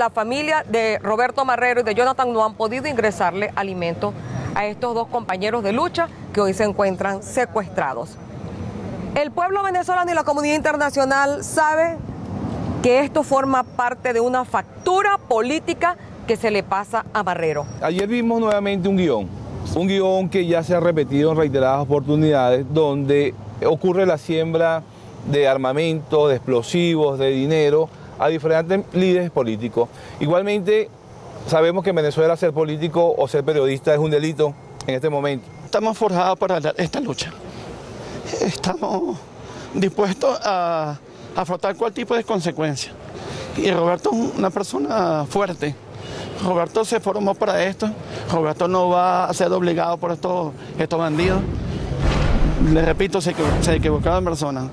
La familia de Roberto Marrero y de Jonathan no han podido ingresarle alimentos a estos dos compañeros de lucha que hoy se encuentran secuestrados. El pueblo venezolano y la comunidad internacional sabe que esto forma parte de una factura política que se le pasa a Marrero. Ayer vimos nuevamente un guion, un guion que ya se ha repetido en reiteradas oportunidades, donde ocurre la siembra de armamento, de explosivos, de dinero a diferentes líderes políticos. Igualmente, sabemos que en Venezuela ser político o ser periodista es un delito en este momento. Estamos forjados para esta lucha. Estamos dispuestos a afrontar cualquier tipo de consecuencia. Y Roberto es una persona fuerte. Roberto se formó para esto. Roberto no va a ser obligado por estos, estos bandidos. Le repito, se, se equivocaron en persona.